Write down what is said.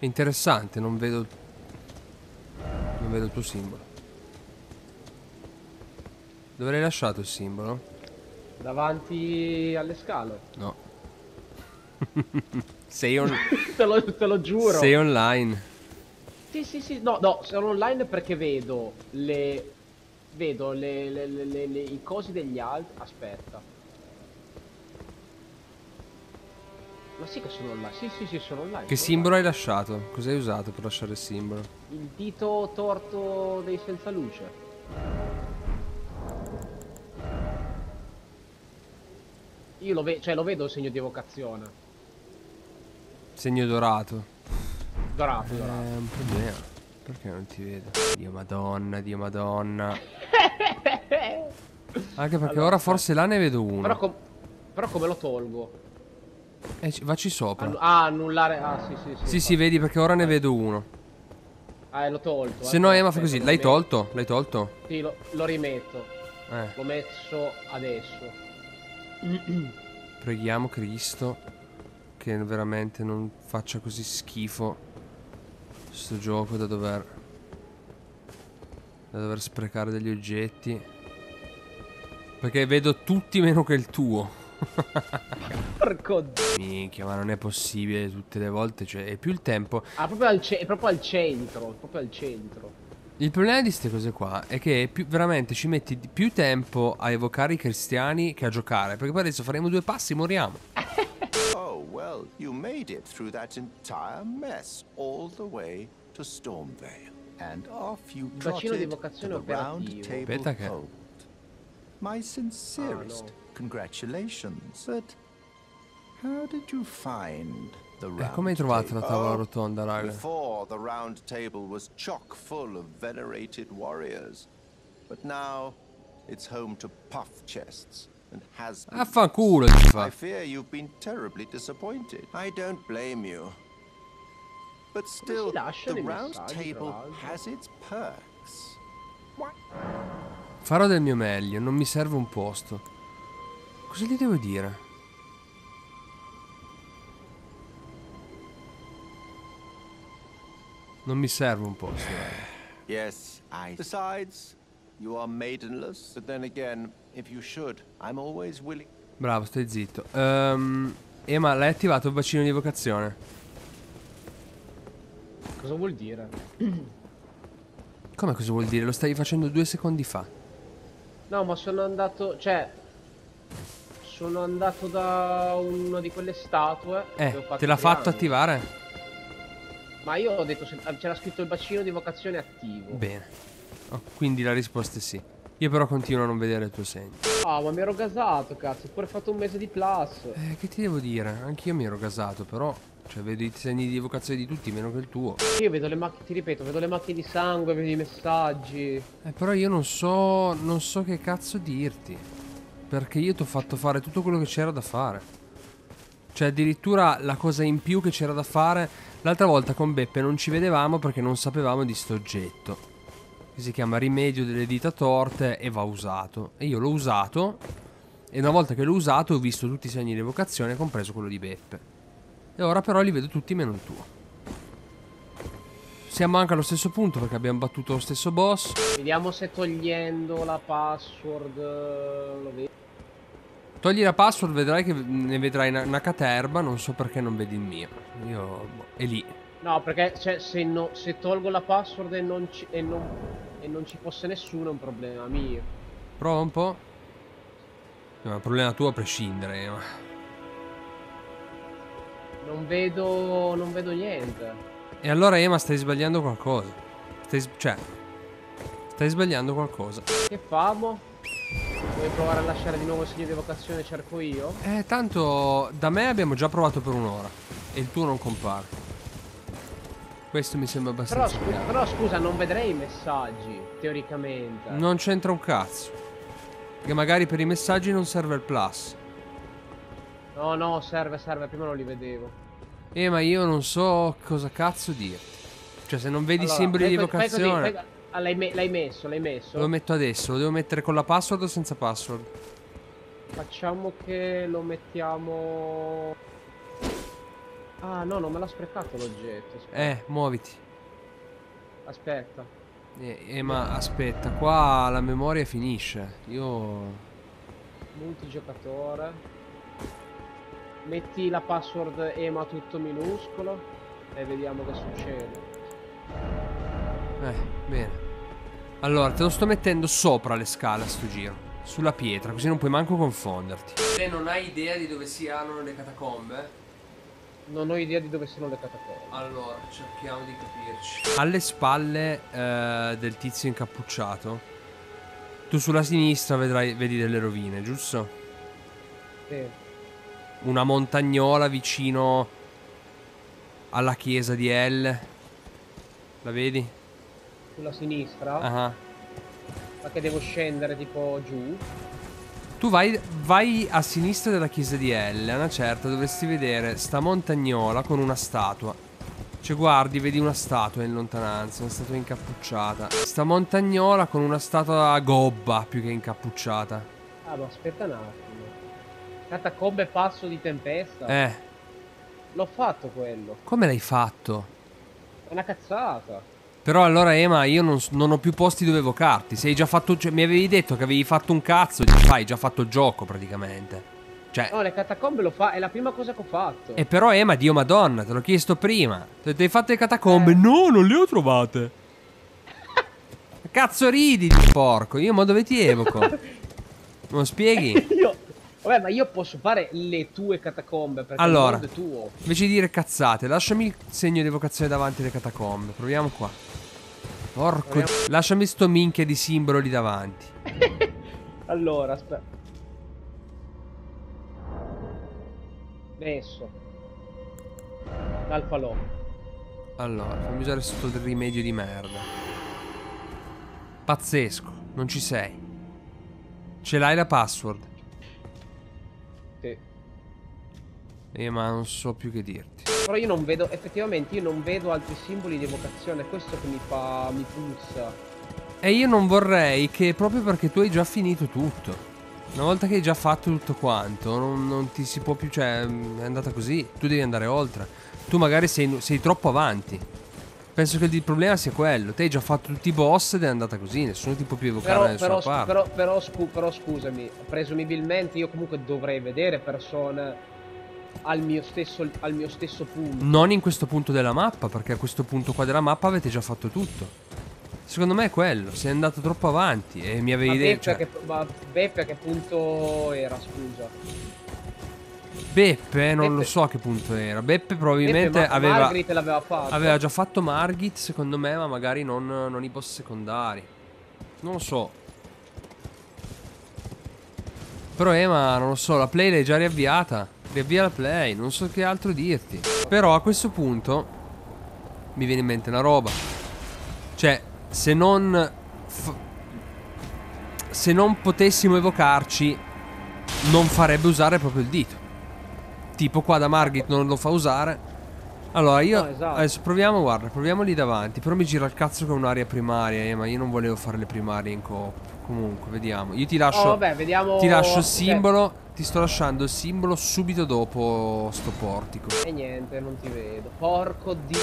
È interessante, non vedo... Non vedo il tuo simbolo. Dove l'hai lasciato il simbolo? Davanti alle scale. No. sei, on... te, lo, te lo giuro. sei online. Sì, sì, sì. No, no, sono online perché vedo le... Vedo le, le, le, le i cosi degli altri. Aspetta. Ma sì che sono online. Sì, sì, sì, sono online. Che sono simbolo online. hai lasciato? Cosa hai usato per lasciare il simbolo? Il dito torto dei senza luce. Io lo vedo, cioè lo vedo il segno di evocazione. Segno dorato. Dorato, È dorato. un problema. Perché non ti vedo? Dio madonna, Dio madonna. Anche perché Allora, ora forse là ne vedo uno. Però, com- però come lo tolgo? Eh, ci- vacci sopra. Annu- ah, annullare. Ah, sì, sì, sì. Sì, sì, vedi perché ora ne vedo uno. Ah, eh, l'ho tolto. Se eh. no, Emma fa Aspetta, così. L'hai tolto? L'hai tolto? Sì, lo, lo rimetto. Eh, L'ho messo adesso. preghiamo Cristo che veramente non faccia così schifo sto gioco da dover da dover sprecare degli oggetti. Perché vedo tutti meno che il tuo. Porco d- Minchia, ma non è possibile tutte le volte, cioè è più il tempo. Ah, proprio al, ce- è proprio al centro. Proprio al centro. Il problema di queste cose qua è che più- veramente ci metti più tempo a evocare i cristiani che a giocare. Perché poi adesso faremo due passi e moriamo. Oh, well, you made it through that entire mess all the way to Stormvale. And off you trotted to evocazione the round table Aspetta che-. My sincerest Ah, no. Congratulations. But how did you find the round E come hai trovato la table? tavola rotonda, raga? Before the round table was chock full of venerated warriors. But now it's home to puff chests and has Affanculo, ti I fa. fear you've been terribly disappointed. I don't blame you. But still, the round table has its perks. Farò del mio meglio, non mi serve un posto. Cosa gli devo dire? Non mi serve un posto. Yes, I. Besides, you are maidenless. But then again, if you should, I'm always willing. Bravo, stai zitto. Ehm, Ema, l'hai attivato il bacino di evocazione? Cosa vuol dire? Come cosa vuol dire? Lo stavi facendo due secondi fa. No, ma sono andato. Cioè. Sono andato da una di quelle statue. Eh, fatto te l'ha fatto attivare? Ma io ho detto. C'era scritto il bacino di evocazione attivo. Bene. Oh, quindi la risposta è sì. Io però continuo a non vedere il tuo segno. Ah, ma mi ero gasato, cazzo. Ho pure fatto un mese di plus. Eh, che ti devo dire? Anch'io mi ero gasato, però... Cioè, vedo i segni di evocazione di tutti, meno che il tuo. Io vedo le macchine. Ti ripeto, vedo le macchine di sangue, vedo i messaggi. Eh, però io non so... Non so che cazzo dirti. Perché io ti ho fatto fare tutto quello che c'era da fare. Cioè, addirittura la cosa in più che c'era da fare... L'altra volta con Beppe non ci vedevamo perché non sapevamo di sto oggetto. Che si chiama rimedio delle dita torte e va usato. E io l'ho usato. E una volta che l'ho usato ho visto tutti i segni di evocazione, compreso quello di Beppe. E ora però li vedo tutti meno il tuo. Siamo anche allo stesso punto perché abbiamo battuto lo stesso boss. Vediamo se togliendo la password. eh. Togli la password, vedrai che ne vedrai una, una caterba. Non so perché non vedi il mio. Io. boh, è lì. No, perché cioè, se, no- se tolgo la password e non, ci, e, non, e non ci fosse nessuno è un problema mio. Prova un po'. No, è un problema tuo a prescindere. eh, ma- Non vedo. non vedo niente. E allora, Ema, stai sbagliando qualcosa. Stai. cioè. Stai sbagliando qualcosa. Che famo? Vuoi provare a lasciare di nuovo il segno di evocazione cerco io? Eh, tanto. Da me abbiamo già provato per un'ora. E il tuo non compare. Questo mi sembra Però, abbastanza scu- chiaro. però scusa, non vedrei i messaggi, teoricamente. Non c'entra un cazzo. Che magari per i messaggi non serve il plus. No, no, serve, serve, prima non li vedevo. Eh, ma io non so cosa cazzo dirti. Cioè, se non vedi i Allora, simboli fai di co- fai così, evocazione, fai- ah, l'hai, me- l'hai messo, l'hai messo. lo metto adesso. Lo devo mettere con la password o senza password? Facciamo che lo mettiamo. Ah, no, non me l'ha sprecato l'oggetto. Aspetta. Eh, muoviti. Aspetta. Eh, eh, ma aspetta, qua la memoria finisce. Io... Multigiocatore. Metti la password EMA tutto minuscolo e vediamo che succede. Eh, bene. Allora, te lo sto mettendo sopra le scale a sto giro. Sulla pietra, così non puoi manco confonderti. Te non hai idea di dove siano le catacombe? Non ho idea di dove sono le catacombe. Allora, cerchiamo di capirci. Alle spalle eh, del tizio incappucciato, tu sulla sinistra vedrai, vedi delle rovine, giusto? Sì. Una montagnola vicino alla chiesa di El. La vedi? Sulla sinistra. Ah. Ma che devo scendere tipo giù. Tu vai, vai a sinistra della chiesa di El, a una certa dovresti vedere sta montagnola con una statua. Cioè guardi, vedi una statua in lontananza, una statua incappucciata. Sta montagnola con una statua gobba più che incappucciata. Ah, ma aspetta un attimo. Catacombe passo di tempesta. Eh, L'ho fatto quello. come l'hai fatto? È una cazzata. Però allora Ema, io non, non ho più posti dove evocarti. Sei già fatto. Cioè, mi avevi detto che avevi fatto un cazzo. e Hai già fatto il gioco praticamente. Cioè. No, le catacombe lo fa. È la prima cosa che ho fatto. E però Ema, Dio madonna, te l'ho chiesto prima. Ti hai fatto le catacombe? No, non le ho trovate. Cazzo ridi, di porco. Io ma dove ti evoco? Non spieghi? io. Vabbè, ma io posso fare le tue catacombe perché Allora. il mondo è tuo. Invece di dire cazzate, lasciami il segno di evocazione davanti alle catacombe. Proviamo qua. Porco. Proviamo. Lasciami sto minchia di simbolo lì davanti. Allora, aspetta. Messo. L'alfalò. Allora, fammi usare sotto il rimedio di merda. Pazzesco, non ci sei. Ce l'hai la password? Eh, ma non so più che dirti. Però io non vedo, effettivamente io non vedo altri simboli di evocazione, è questo che mi fa, mi pulsa. E io non vorrei che proprio perché tu hai già finito tutto. Una volta che hai già fatto tutto quanto, non, non ti si può più, cioè, è andata così. Tu devi andare oltre. Tu magari sei, sei troppo avanti. Penso che il problema sia quello. Te hai già fatto tutti i boss ed è andata così. Nessuno ti può più evocare Però, però, parte. però, però, scu- però scusami, presumibilmente io comunque dovrei vedere persone al mio stesso, al mio stesso punto. Non in questo punto della mappa, perché a questo punto qua della mappa avete già fatto tutto. Secondo me è quello. Sei andato troppo avanti e mi avevi detto. Cioè, che, ma Beppe a che punto era, scusa? Beppe, non Beppe- lo so a che punto era. Beppe probabilmente Beppe, aveva. L'aveva fatto. Aveva già fatto Margit, secondo me, ma magari non, non i boss secondari. Non lo so. Però Ema, non lo so, la play l'hai già riavviata. Riavvia la play, non so che altro dirti. Però a questo punto mi viene in mente una roba. Cioè, se non... se non potessimo evocarci, non farebbe usare proprio il dito. Tipo qua da Margit non lo fa usare. Allora io No, esatto. adesso proviamo, guarda, proviamo lì davanti. Però mi gira il cazzo con un'area primaria, eh, ma io non volevo fare le primarie in coop. Comunque, vediamo. Io ti lascio. Oh, vabbè, vediamo. Ti lascio il simbolo. Ti sto lasciando il simbolo subito dopo sto portico. E niente, non ti vedo. Porco di.